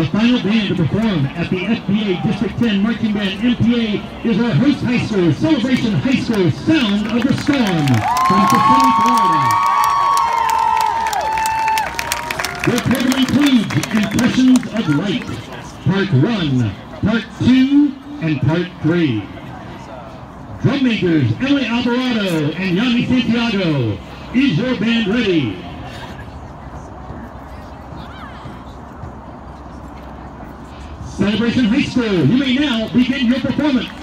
The final band to perform at the FBA District 10 Marching Band MPA is our host high school, Celebration High School Sound of the Storm from Kissimmee, Florida. Their program includes Impressions of Light, Part 1, Part 2, and Part 3. Drum majors Emily Alvarado and Yanni Santiago. Is your band ready? Celebration High School, you may now begin your performance.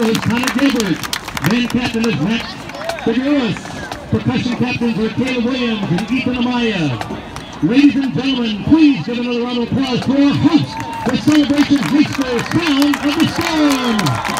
Constable is Connor Gilbert. Band captain is Matt Figueroas. Percussion captains are Caleb Williams and Ethan Amaya. Ladies and gentlemen, please give another round of applause for our host, the Celebration High School Sound of the Storm.